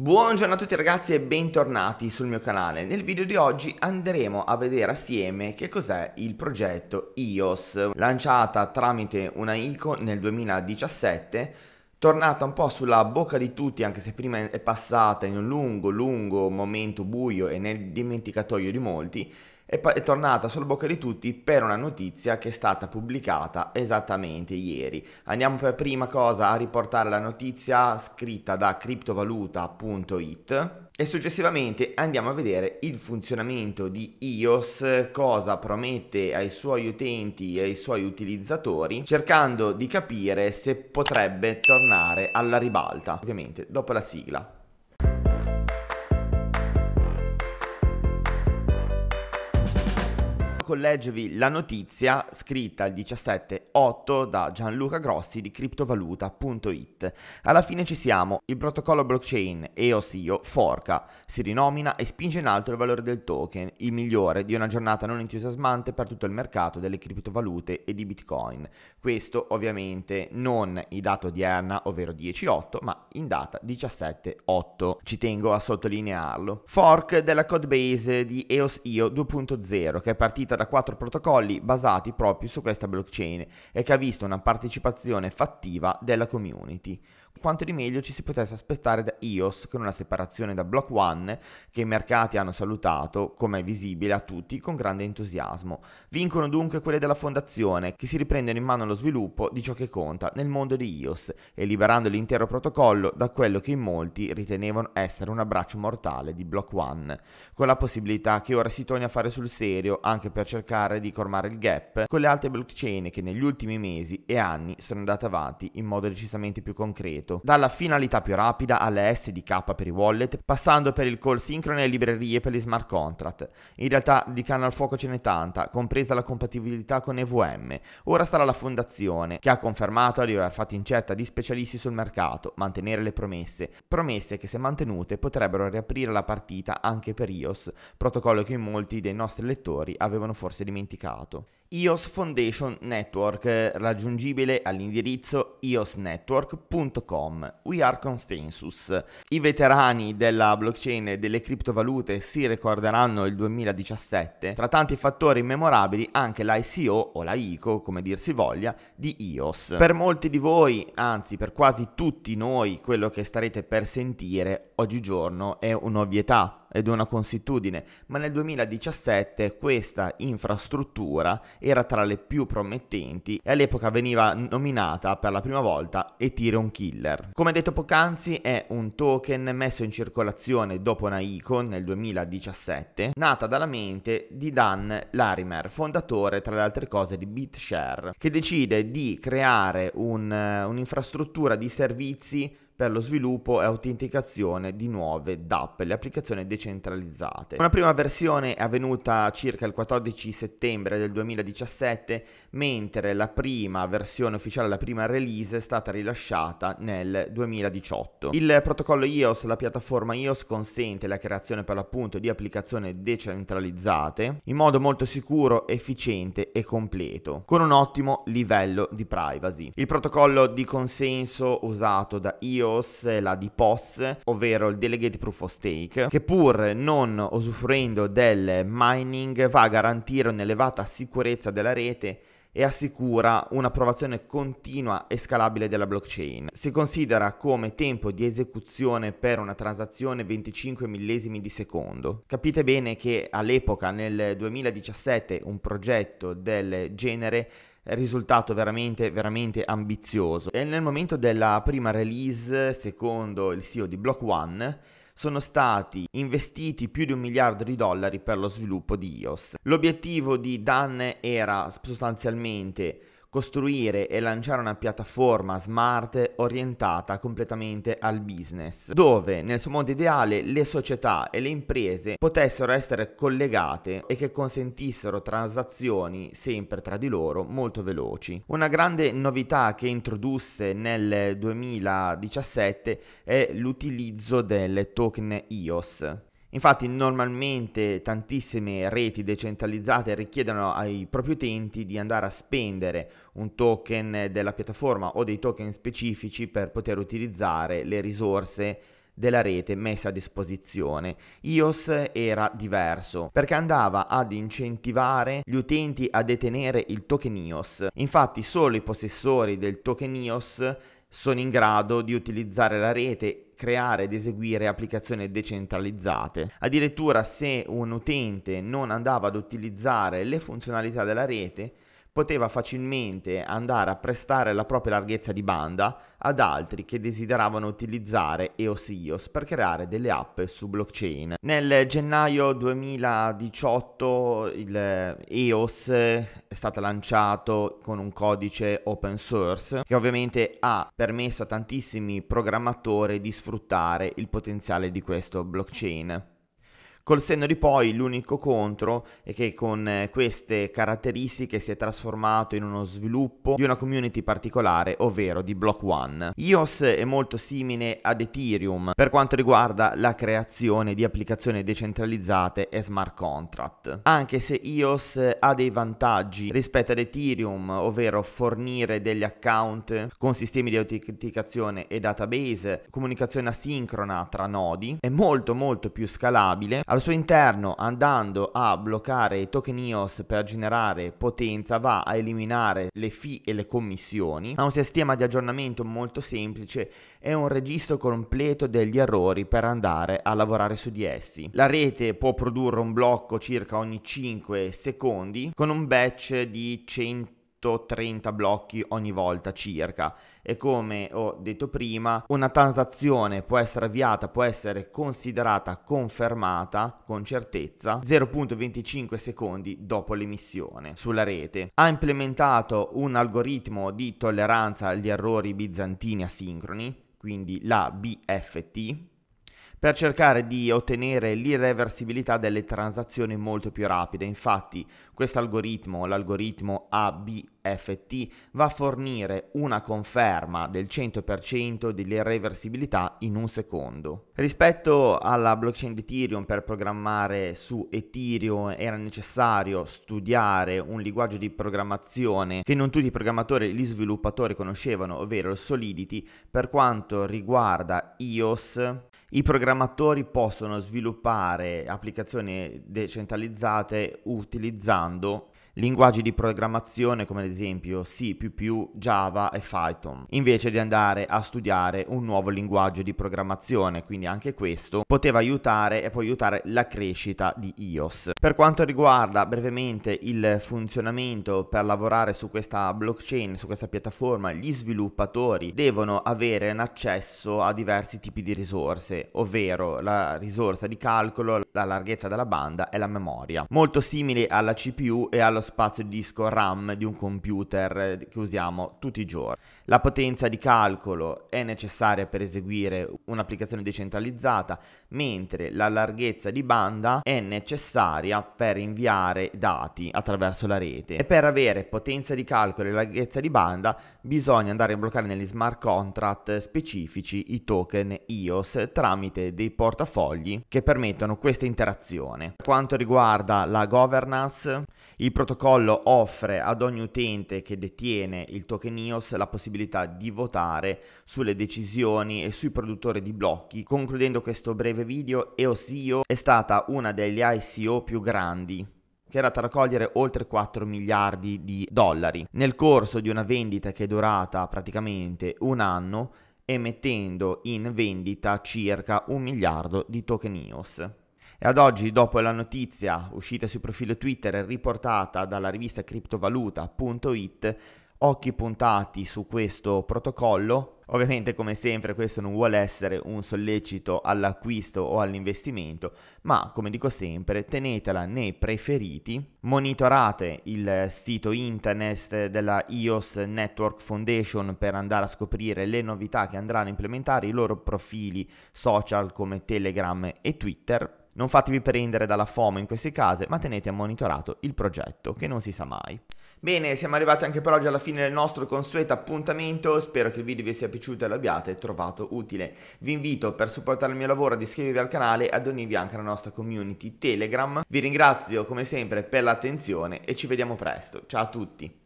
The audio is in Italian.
Buongiorno a tutti ragazzi e bentornati sul mio canale. Nel video di oggi andremo a vedere assieme che cos'è il progetto iOS, lanciata tramite una ICO nel 2017, tornata un po' sulla bocca di tutti anche se prima è passata in un lungo lungo momento buio e nel dimenticatoio di molti è, è tornata sulla bocca di tutti per una notizia che è stata pubblicata esattamente ieri. Andiamo per prima cosa a riportare la notizia scritta da criptovaluta.it e successivamente andiamo a vedere il funzionamento di iOS, cosa promette ai suoi utenti e ai suoi utilizzatori, cercando di capire se potrebbe tornare alla ribalta, ovviamente dopo la sigla. Con leggervi la notizia scritta il 17.8 da Gianluca Grossi di criptovaluta.it. Alla fine ci siamo, il protocollo blockchain EOSIO forca, si rinomina e spinge in alto il valore del token, il migliore di una giornata non entusiasmante per tutto il mercato delle criptovalute e di Bitcoin. Questo ovviamente non in data odierna, ovvero 10.8, ma in data 17.8. Ci tengo a sottolinearlo. Fork della codebase di EOSIO 2.0 che è partita da quattro protocolli basati proprio su questa blockchain e che ha visto una partecipazione fattiva della community quanto di meglio ci si potesse aspettare da iOS con una separazione da Block One che i mercati hanno salutato, come è visibile a tutti, con grande entusiasmo. Vincono dunque quelle della fondazione che si riprendono in mano lo sviluppo di ciò che conta nel mondo di iOS e liberando l'intero protocollo da quello che in molti ritenevano essere un abbraccio mortale di Block One, con la possibilità che ora si torni a fare sul serio anche per cercare di colmare il gap con le altre blockchain che negli ultimi mesi e anni sono andate avanti in modo decisamente più concreto concreto, dalla finalità più rapida alle SDK per i wallet, passando per il call sincrone e librerie per gli smart contract. In realtà di canna al fuoco ce n'è tanta, compresa la compatibilità con EVM. Ora starà la fondazione, che ha confermato di aver fatto incetta di specialisti sul mercato, mantenere le promesse, promesse che se mantenute potrebbero riaprire la partita anche per iOS, protocollo che molti dei nostri lettori avevano forse dimenticato. iOS Foundation Network, raggiungibile all'indirizzo iosnetwork.com. We are consensus. I veterani della blockchain e delle criptovalute si ricorderanno il 2017, tra tanti fattori memorabili anche l'ICO o la ICO, come dir si voglia, di iOS. Per molti di voi, anzi per quasi tutti noi, quello che starete per sentire oggigiorno è un'ovvietà ed una consuetudine, ma nel 2017 questa infrastruttura era tra le più promettenti e all'epoca veniva nominata per la prima volta Ethereum Killer. Come detto poc'anzi è un token messo in circolazione dopo una icon nel 2017, nata dalla mente di Dan Larimer, fondatore tra le altre cose di BitShare, che decide di creare un, un'infrastruttura di servizi per lo sviluppo e autenticazione di nuove DApp, le applicazioni decentralizzate. Una prima versione è avvenuta circa il 14 settembre del 2017, mentre la prima versione ufficiale, la prima release è stata rilasciata nel 2018. Il protocollo iOS, la piattaforma iOS consente la creazione per l'appunto di applicazioni decentralizzate in modo molto sicuro, efficiente e completo, con un ottimo livello di privacy. Il protocollo di consenso usato da iOS EOS e la di POS, ovvero il Delegate Proof of Stake, che pur non usufruendo del mining va a garantire un'elevata sicurezza della rete e assicura un'approvazione continua e scalabile della blockchain. Si considera come tempo di esecuzione per una transazione 25 millesimi di secondo. Capite bene che all'epoca, nel 2017, un progetto del genere risultato veramente, veramente ambizioso. E nel momento della prima release, secondo il CEO di Block One, sono stati investiti più di un miliardo di dollari per lo sviluppo di iOS. L'obiettivo di Dan era sostanzialmente costruire e lanciare una piattaforma smart orientata completamente al business, dove nel suo mondo ideale le società e le imprese potessero essere collegate e che consentissero transazioni sempre tra di loro molto veloci. Una grande novità che introdusse nel 2017 è l'utilizzo del token iOS Infatti normalmente tantissime reti decentralizzate richiedono ai propri utenti di andare a spendere un token della piattaforma o dei token specifici per poter utilizzare le risorse della rete messa a disposizione. iOS era diverso perché andava ad incentivare gli utenti a detenere il token iOS. Infatti solo i possessori del token iOS sono in grado di utilizzare la rete creare ed eseguire applicazioni decentralizzate. Addirittura se un utente non andava ad utilizzare le funzionalità della rete, poteva facilmente andare a prestare la propria larghezza di banda ad altri che desideravano utilizzare EOS IOS per creare delle app su blockchain. Nel gennaio 2018 il EOS è stato lanciato con un codice open source che ovviamente ha permesso a tantissimi programmatori di sfruttare il potenziale di questo blockchain. Col senno di poi l'unico contro è che con eh, queste caratteristiche si è trasformato in uno sviluppo di una community particolare, ovvero di Block One. iOS è molto simile ad Ethereum per quanto riguarda la creazione di applicazioni decentralizzate e smart contract. Anche se iOS ha dei vantaggi rispetto ad Ethereum, ovvero fornire degli account con sistemi di autenticazione e database, comunicazione asincrona tra nodi, è molto molto più scalabile al suo interno, andando a bloccare i token IOS per generare potenza, va a eliminare le fee e le commissioni. Ha un sistema di aggiornamento molto semplice e un registro completo degli errori per andare a lavorare su di essi. La rete può produrre un blocco circa ogni 5 secondi con un batch di 100 130 blocchi ogni volta circa. E come ho detto prima una transazione può essere avviata può essere considerata confermata con certezza 0.25 secondi dopo l'emissione sulla rete. Ha implementato un algoritmo di tolleranza agli errori bizantini asincroni quindi la BFT per cercare di ottenere l'irreversibilità delle transazioni molto più rapide. Infatti questo algoritmo, l'algoritmo ABFT, va a fornire una conferma del 100% dell'irreversibilità in un secondo. Rispetto alla blockchain di Ethereum, per programmare su Ethereum era necessario studiare un linguaggio di programmazione che non tutti i programmatori e gli sviluppatori conoscevano, ovvero il Solidity. Per quanto riguarda iOS, i programmatori possono sviluppare applicazioni decentralizzate utilizzando linguaggi di programmazione come ad esempio C++, Java e Python, invece di andare a studiare un nuovo linguaggio di programmazione, quindi anche questo poteva aiutare e può aiutare la crescita di iOS. Per quanto riguarda brevemente il funzionamento per lavorare su questa blockchain, su questa piattaforma, gli sviluppatori devono avere un accesso a diversi tipi di risorse, ovvero la risorsa di calcolo, la larghezza della banda e la memoria, molto simili alla CPU e allo spazio di disco RAM di un computer che usiamo tutti i giorni. La potenza di calcolo è necessaria per eseguire un'applicazione decentralizzata, mentre la larghezza di banda è necessaria per inviare dati attraverso la rete. E per avere potenza di calcolo e larghezza di banda bisogna andare a bloccare negli smart contract specifici i token iOS tramite dei portafogli che permettono questa interazione. Per quanto riguarda la governance, il protocollo offre ad ogni utente che detiene il token iOS la possibilità di votare sulle decisioni e sui produttori di blocchi. Concludendo questo breve video, EOSIO è stata una degli ICO più grandi che era da raccogliere oltre 4 miliardi di dollari nel corso di una vendita che è durata praticamente un anno emettendo in vendita circa un miliardo di token iOS. E ad oggi, dopo la notizia uscita sul profilo Twitter e riportata dalla rivista criptovaluta.it, occhi puntati su questo protocollo. Ovviamente, come sempre, questo non vuole essere un sollecito all'acquisto o all'investimento, ma come dico sempre, tenetela nei preferiti, monitorate il sito internet della iOS Network Foundation per andare a scoprire le novità che andranno a implementare i loro profili social come Telegram e Twitter non fatevi prendere dalla FOMO in questi casi, ma tenete monitorato il progetto, che non si sa mai. Bene, siamo arrivati anche per oggi alla fine del nostro consueto appuntamento, spero che il video vi sia piaciuto e l'abbiate trovato utile. Vi invito per supportare il mio lavoro ad iscrivervi al canale e ad unirvi anche alla nostra community Telegram. Vi ringrazio come sempre per l'attenzione e ci vediamo presto. Ciao a tutti!